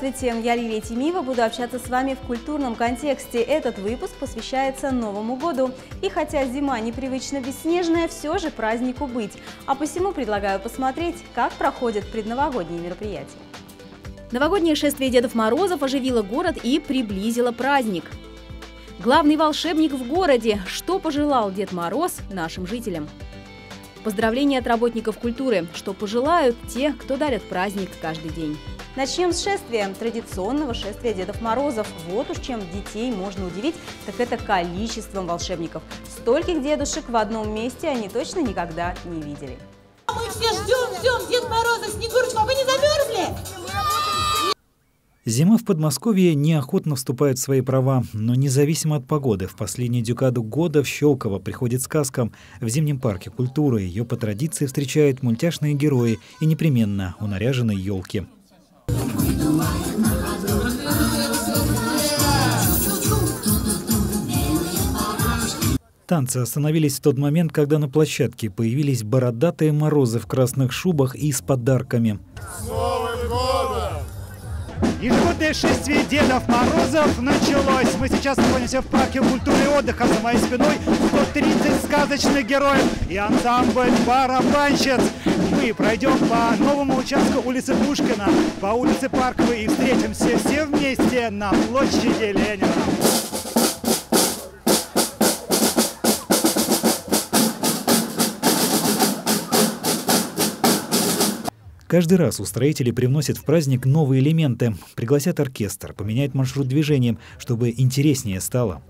Здравствуйте, я Лилия Тимива, буду общаться с вами в культурном контексте. Этот выпуск посвящается Новому году. И хотя зима непривычно бесснежная, все же празднику быть. А посему предлагаю посмотреть, как проходят предновогодние мероприятия. Новогоднее шествие Дедов Морозов оживило город и приблизило праздник. Главный волшебник в городе. Что пожелал Дед Мороз нашим жителям? Поздравления от работников культуры, что пожелают те, кто дарят праздник каждый день. Начнем с шествия, традиционного шествия Дедов Морозов. Вот уж чем детей можно удивить, так это количеством волшебников. Стольких дедушек в одном месте они точно никогда не видели. Мы все ждем, ждем Дед Мороза, Снегурочку, а вы не замерзли? Зима в Подмосковье неохотно вступает в свои права, но независимо от погоды, в последнюю декаду года в Щелково приходит сказка. В зимнем парке культуры ее по традиции встречают мультяшные герои и непременно у наряженной елки. Танцы остановились в тот момент, когда на площадке появились бородатые морозы в красных шубах и с подарками. Ежегодное шествие Дедов Морозов началось. Мы сейчас находимся в парке культуры и отдыха. За моей спиной 130 сказочных героев и ансамбль «Барабанщиц». Мы пройдем по новому участку улицы Пушкина, по улице Парковой и встретимся все вместе на площади Ленина. Каждый раз устроители привносят в праздник новые элементы, пригласят оркестр, поменяют маршрут движением, чтобы интереснее стало.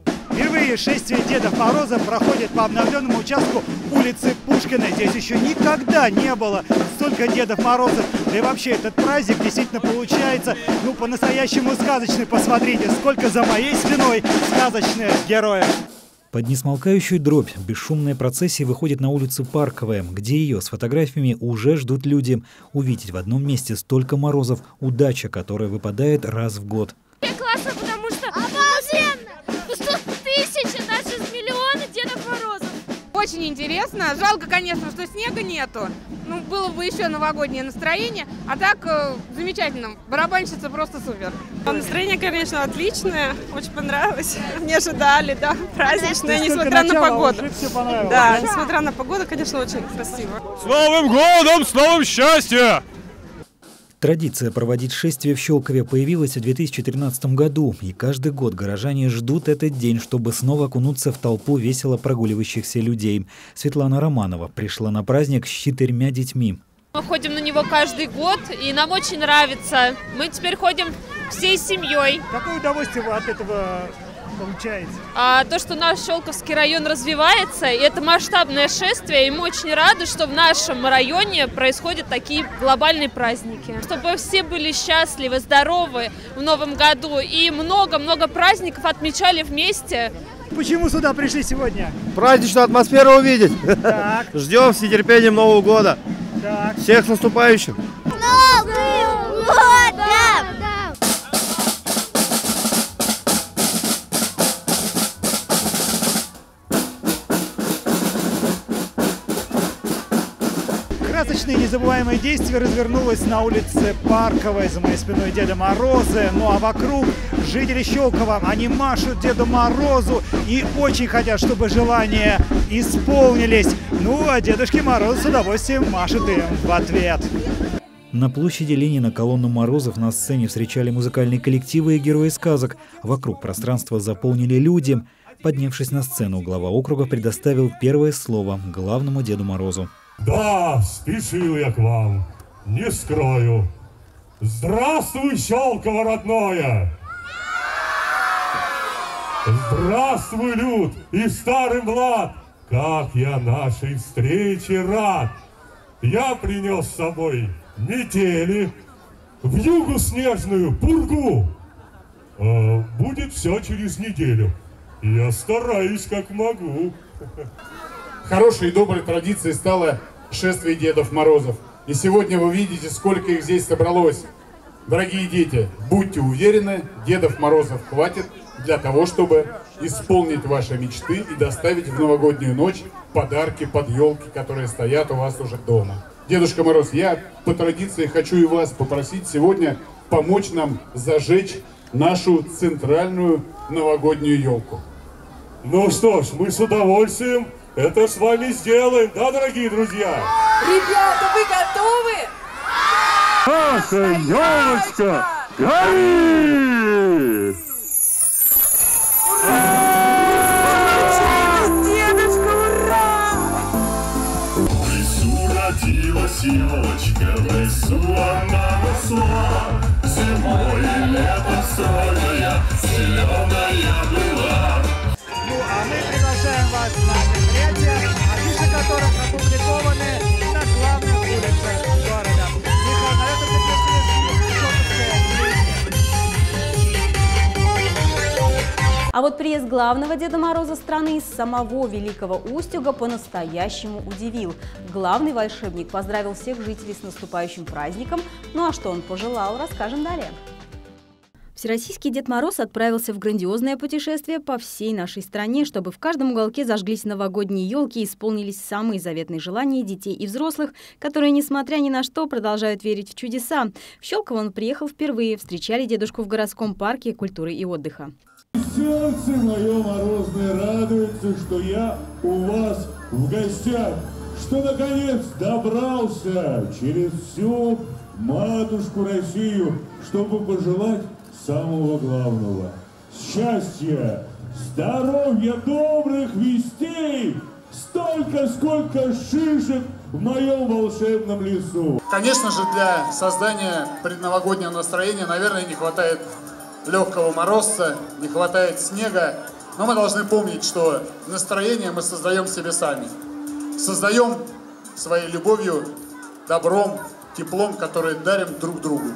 Впервые шествие Дедов Морозов проходит по обновленному участку улицы Пушкина. Здесь еще никогда не было столько Дедов Морозов. Да и вообще этот праздник действительно получается, ну, по-настоящему сказочный. Посмотрите, сколько за моей спиной сказочных героев. Под несмолкающую дробь бесшумная процессия выходит на улицу Парковая, где ее с фотографиями уже ждут люди. Увидеть в одном месте столько морозов – удача, которая выпадает раз в год. Классно, потому Очень интересно. Жалко, конечно, что снега нету. Ну, было бы еще новогоднее настроение. А так, э, замечательно. Барабанщица просто супер. Настроение, конечно, отличное. Очень понравилось. Не ожидали, да. Праздничное, несмотря на погоду. уже все понравилось. Да, несмотря на погоду, конечно, очень красиво. С Новым годом, с новым счастьем! Традиция проводить шествие в Щелкове появилась в 2013 году, и каждый год горожане ждут этот день, чтобы снова окунуться в толпу весело прогуливающихся людей. Светлана Романова пришла на праздник с четырьмя детьми. Мы ходим на него каждый год, и нам очень нравится. Мы теперь ходим всей семьей. Какое удовольствие вы от этого получаете? А то, что наш Щелковский район развивается, и это масштабное шествие, и мы очень рады, что в нашем районе происходят такие глобальные праздники. Чтобы все были счастливы, здоровы в новом году, и много-много праздников отмечали вместе. Почему сюда пришли сегодня? Праздничную атмосферу увидеть. Так, Ждем с нетерпением Нового года. так. Всех с наступающим! И незабываемое действие развернулось на улице Парковой. За моей спиной Деда Морозы. Ну а вокруг жители Щелкова. Они машут Деду Морозу и очень хотят, чтобы желания исполнились. Ну а Дедушки Мороз с удовольствием машет им в ответ. На площади Ленина колонну Морозов на сцене встречали музыкальные коллективы и герои сказок. Вокруг пространство заполнили люди. Поднявшись на сцену, глава округа предоставил первое слово главному Деду Морозу. Да, спешил я к вам, не скрою. Здравствуй, Щелково родное! Здравствуй, Люд и старый Влад! Как я нашей встрече рад! Я принес с собой метели, в югу снежную пургу. А, будет все через неделю. Я стараюсь как могу. Хорошей и доброй традицией стало шествие Дедов Морозов. И сегодня вы видите, сколько их здесь собралось. Дорогие дети, будьте уверены, Дедов Морозов хватит для того, чтобы исполнить ваши мечты и доставить в новогоднюю ночь подарки под елки, которые стоят у вас уже дома. Дедушка Мороз, я по традиции хочу и вас попросить сегодня помочь нам зажечь нашу центральную новогоднюю елку. Ну что ж, мы с удовольствием это с вами сделаем, да, дорогие друзья? Ребята, вы готовы? Наша елочка горит! Елочка, в лесу она росла. Зимой и летом стройная, зеленая А вот приезд главного Деда Мороза страны из самого Великого Устюга по-настоящему удивил. Главный волшебник поздравил всех жителей с наступающим праздником. Ну а что он пожелал, расскажем далее. Всероссийский Дед Мороз отправился в грандиозное путешествие по всей нашей стране, чтобы в каждом уголке зажглись новогодние елки и исполнились самые заветные желания детей и взрослых, которые, несмотря ни на что, продолжают верить в чудеса. В Щелково он приехал впервые. Встречали дедушку в городском парке культуры и отдыха. Сердце мое морозное радуется, что я у вас в гостях, что наконец добрался через всю матушку Россию, чтобы пожелать самого главного – счастья, здоровья, добрых вестей, столько, сколько шишек в моем волшебном лесу. Конечно же, для создания предновогоднего настроения, наверное, не хватает легкого морозца, не хватает снега. Но мы должны помнить, что настроение мы создаем себе сами. Создаем своей любовью, добром, теплом, которое дарим друг другу.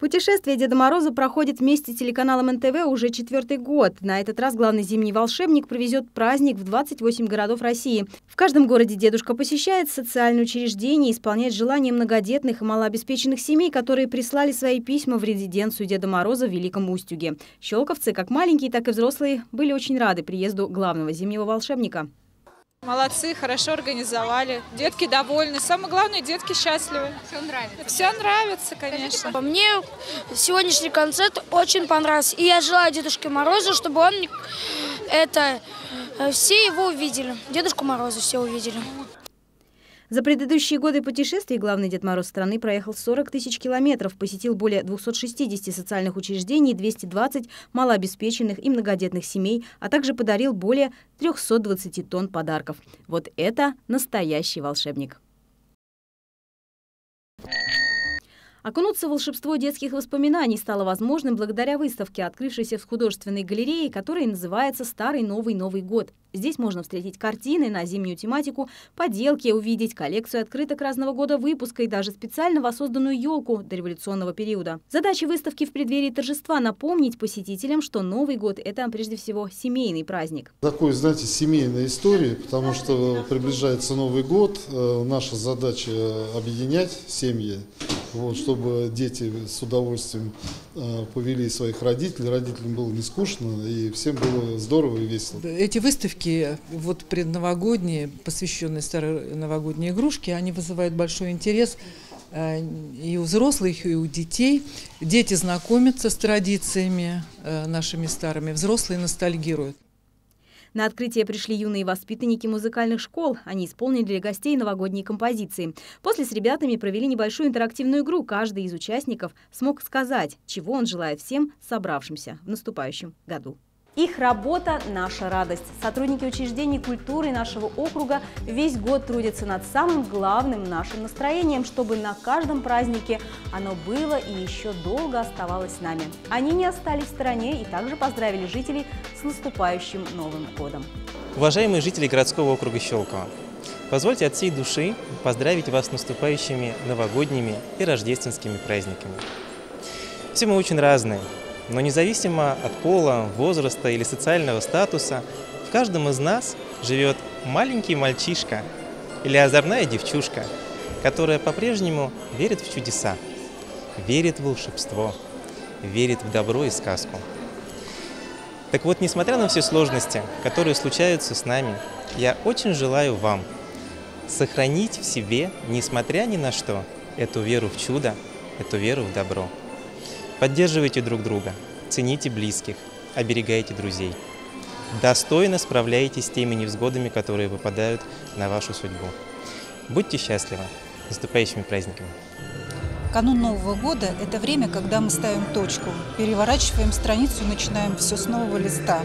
Путешествие Деда Мороза проходит вместе с телеканалом НТВ уже четвертый год. На этот раз главный зимний волшебник провезет праздник в 28 городов России. В каждом городе дедушка посещает социальные учреждения, исполняет желания многодетных и малообеспеченных семей, которые прислали свои письма в резиденцию Деда Мороза в Великом Устюге. Щелковцы, как маленькие, так и взрослые, были очень рады приезду главного зимнего волшебника. Молодцы, хорошо организовали. Детки довольны. Самое главное, детки счастливы. Все нравится. Все нравится, конечно. Мне сегодняшний концерт очень понравился. И я желаю Дедушке Морозу, чтобы он это все его увидели. Дедушку Мороза все увидели. За предыдущие годы путешествий главный Дед Мороз страны проехал 40 тысяч километров, посетил более 260 социальных учреждений, 220 малообеспеченных и многодетных семей, а также подарил более 320 тонн подарков. Вот это настоящий волшебник. Окунуться в волшебство детских воспоминаний стало возможным благодаря выставке, открывшейся в художественной галерее, которая называется «Старый Новый Новый год». Здесь можно встретить картины на зимнюю тематику, поделки, увидеть коллекцию открыток разного года выпуска и даже специально воссозданную елку до революционного периода. Задача выставки в преддверии торжества – напомнить посетителям, что Новый год – это прежде всего семейный праздник. Такой, знаете, семейная история, потому что приближается Новый год. Э, Наша задача объединять семьи, вот, чтобы дети с удовольствием э, повели своих родителей, родителям было не скучно, и всем было здорово и весело. Эти выставки, вот предновогодние, посвященные старой новогодней игрушке, они вызывают большой интерес э, и у взрослых, и у детей. Дети знакомятся с традициями э, нашими старыми, взрослые ностальгируют. На открытие пришли юные воспитанники музыкальных школ. Они исполнили для гостей новогодние композиции. После с ребятами провели небольшую интерактивную игру. Каждый из участников смог сказать, чего он желает всем собравшимся в наступающем году. Их работа – наша радость. Сотрудники учреждений культуры нашего округа весь год трудятся над самым главным нашим настроением, чтобы на каждом празднике оно было и еще долго оставалось с нами. Они не остались в стороне и также поздравили жителей с наступающим Новым годом. Уважаемые жители городского округа Щелково, позвольте от всей души поздравить вас с наступающими новогодними и рождественскими праздниками. Все мы очень разные, но независимо от пола, возраста или социального статуса, в каждом из нас живет маленький мальчишка или озорная девчушка, которая по-прежнему верит в чудеса, верит в волшебство, верит в добро и сказку. Так вот, несмотря на все сложности, которые случаются с нами, я очень желаю вам сохранить в себе, несмотря ни на что, эту веру в чудо, эту веру в добро. Поддерживайте друг друга, цените близких, оберегайте друзей. Достойно справляйтесь с теми невзгодами, которые выпадают на вашу судьбу. Будьте счастливы! С наступающими праздниками! Канун Нового года – это время, когда мы ставим точку, переворачиваем страницу и начинаем все с нового листа.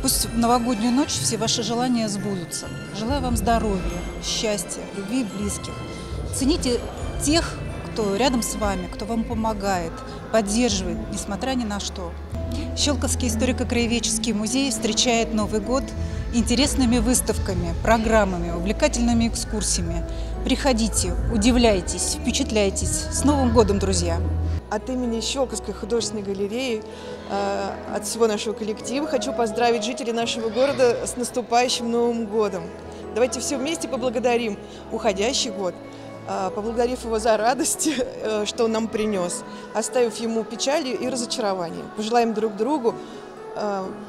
Пусть в новогоднюю ночь все ваши желания сбудутся. Желаю вам здоровья, счастья, любви близких. Цените тех, кто рядом с вами, кто вам помогает, поддерживает, несмотря ни на что. Щелковский историко-краеведческий музей встречает Новый год интересными выставками, программами, увлекательными экскурсиями. Приходите, удивляйтесь, впечатляйтесь. С Новым годом, друзья! От имени Щелковской художественной галереи, э, от всего нашего коллектива хочу поздравить жителей нашего города с наступающим Новым годом. Давайте все вместе поблагодарим уходящий год, поблагодарив его за радость, э, что он нам принес, оставив ему печали и разочарование. Пожелаем друг другу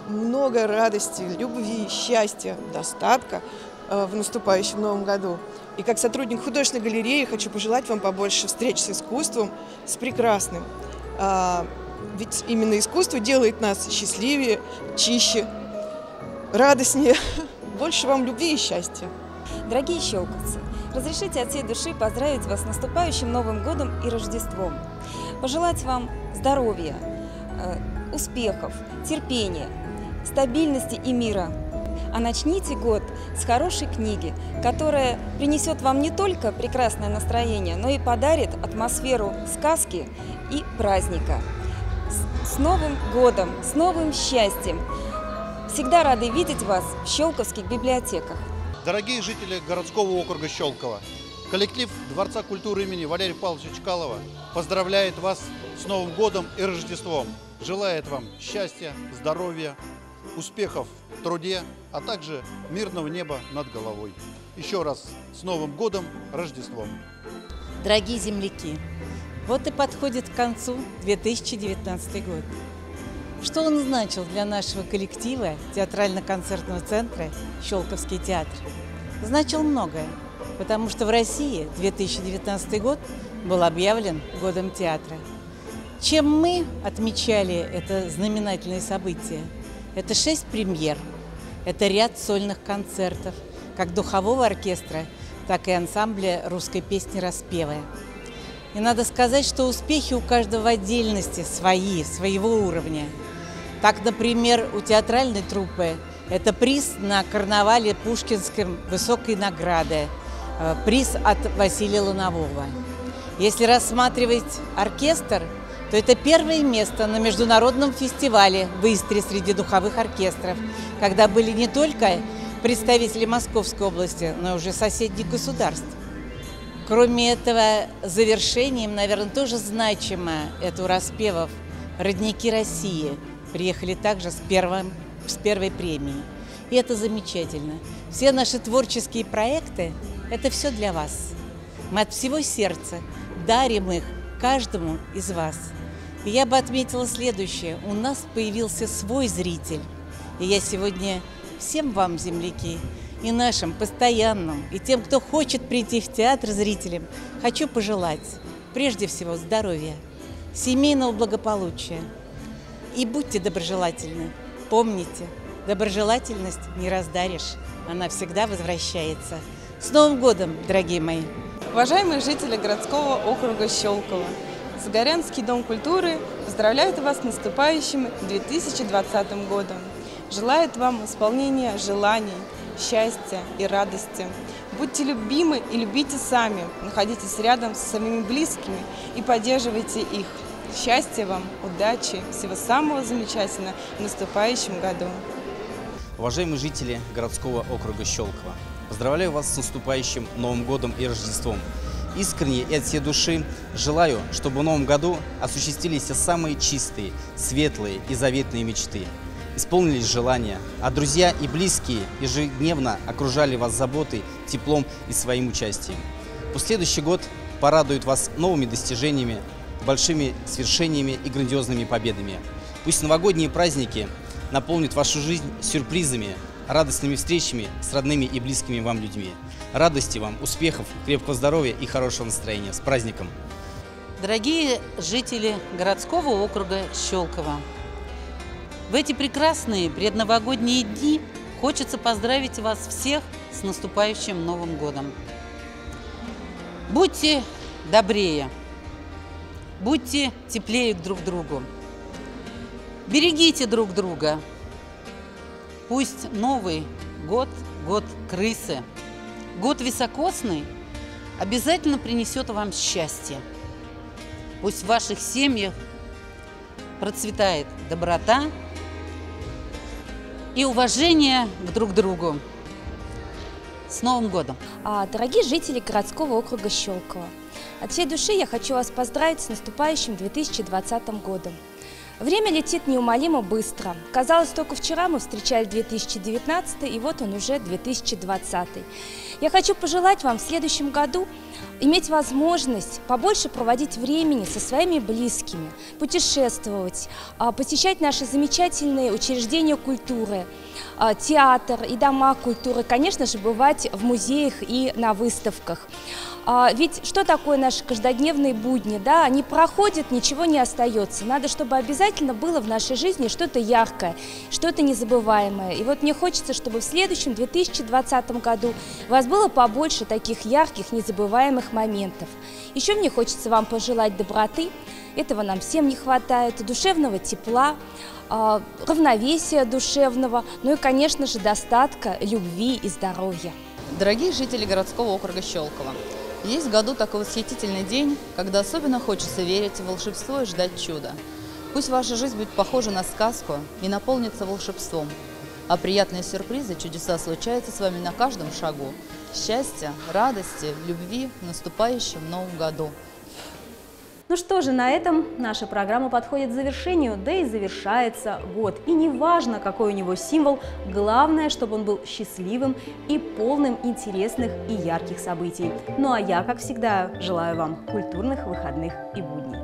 много радости, любви, счастья, достатка в наступающем Новом году. И как сотрудник художественной галереи хочу пожелать вам побольше встреч с искусством, с прекрасным. А, ведь именно искусство делает нас счастливее, чище, радостнее. Больше вам любви и счастья. Дорогие щелковцы, разрешите от всей души поздравить вас с наступающим Новым годом и Рождеством. Пожелать вам здоровья, э, успехов, терпения, стабильности и мира – а начните год с хорошей книги, которая принесет вам не только прекрасное настроение, но и подарит атмосферу сказки и праздника. С Новым годом, с новым счастьем! Всегда рады видеть вас в Щелковских библиотеках. Дорогие жители городского округа Щелково, коллектив Дворца культуры имени Валерия Павловича Чкалова поздравляет вас с Новым годом и Рождеством. Желает вам счастья, здоровья, успехов в труде, а также мирного неба над головой. Еще раз с Новым годом, Рождеством! Дорогие земляки, вот и подходит к концу 2019 год. Что он значил для нашего коллектива театрально-концертного центра «Щелковский театр»? Значил многое, потому что в России 2019 год был объявлен годом театра. Чем мы отмечали это знаменательное событие – это шесть премьер, это ряд сольных концертов, как духового оркестра, так и ансамбля русской песни «Распевы». И надо сказать, что успехи у каждого в отдельности свои, своего уровня. Так, например, у театральной труппы это приз на карнавале Пушкинском высокой награды, э, приз от Василия Лунового. Если рассматривать оркестр – то это первое место на международном фестивале в Истре среди духовых оркестров, когда были не только представители Московской области, но и уже соседних государств. Кроме этого, завершением, наверное, тоже значимо это у распевов «Родники России» приехали также с, первым, с первой премией. И это замечательно. Все наши творческие проекты – это все для вас. Мы от всего сердца дарим их каждому из вас – и я бы отметила следующее. У нас появился свой зритель. И я сегодня всем вам, земляки, и нашим постоянным, и тем, кто хочет прийти в театр зрителям, хочу пожелать прежде всего здоровья, семейного благополучия. И будьте доброжелательны. Помните, доброжелательность не раздаришь, она всегда возвращается. С Новым годом, дорогие мои! Уважаемые жители городского округа Щелково, Загорянский дом культуры поздравляет вас с наступающим 2020 годом. Желает вам исполнения желаний, счастья и радости. Будьте любимы и любите сами. Находитесь рядом со своими близкими и поддерживайте их. Счастья вам, удачи, всего самого замечательного в наступающем году. Уважаемые жители городского округа Щелково, поздравляю вас с наступающим Новым годом и Рождеством. Искренне и от всей души желаю, чтобы в новом году осуществились все самые чистые, светлые и заветные мечты. Исполнились желания, а друзья и близкие ежедневно окружали вас заботой, теплом и своим участием. Пусть следующий год порадует вас новыми достижениями, большими свершениями и грандиозными победами. Пусть новогодние праздники наполнят вашу жизнь сюрпризами, радостными встречами с родными и близкими вам людьми. Радости вам, успехов, крепкого здоровья и хорошего настроения. С праздником! Дорогие жители городского округа Щелково, в эти прекрасные предновогодние дни хочется поздравить вас всех с наступающим Новым годом. Будьте добрее, будьте теплее друг к другу, берегите друг друга. Пусть Новый год, год крысы, год високосный обязательно принесет вам счастье. Пусть в ваших семьях процветает доброта и уважение к друг другу. С Новым годом! А, дорогие жители городского округа Щелково, от всей души я хочу вас поздравить с наступающим 2020 годом. Время летит неумолимо быстро. Казалось, только вчера мы встречали 2019, и вот он уже 2020. Я хочу пожелать вам в следующем году иметь возможность побольше проводить времени со своими близкими, путешествовать, а, посещать наши замечательные учреждения культуры, а, театр и дома культуры, конечно же, бывать в музеях и на выставках. А, ведь что такое наши каждодневные будни? Да? Они проходят, ничего не остается. Надо, чтобы обязательно было в нашей жизни что-то яркое, что-то незабываемое. И вот мне хочется, чтобы в следующем 2020 году у вас было побольше таких ярких, незабываемых моментов. Еще мне хочется вам пожелать доброты, этого нам всем не хватает, душевного тепла, а, равновесия душевного, ну и, конечно же, достатка, любви и здоровья. Дорогие жители городского округа Щелково, есть в году такой восхитительный день, когда особенно хочется верить в волшебство и ждать чуда. Пусть ваша жизнь будет похожа на сказку и наполнится волшебством, а приятные сюрпризы, чудеса случаются с вами на каждом шагу. Счастья, радости, любви в наступающем новом году. Ну что же, на этом наша программа подходит к завершению, да и завершается год. И не важно, какой у него символ, главное, чтобы он был счастливым и полным интересных и ярких событий. Ну а я, как всегда, желаю вам культурных выходных и будней.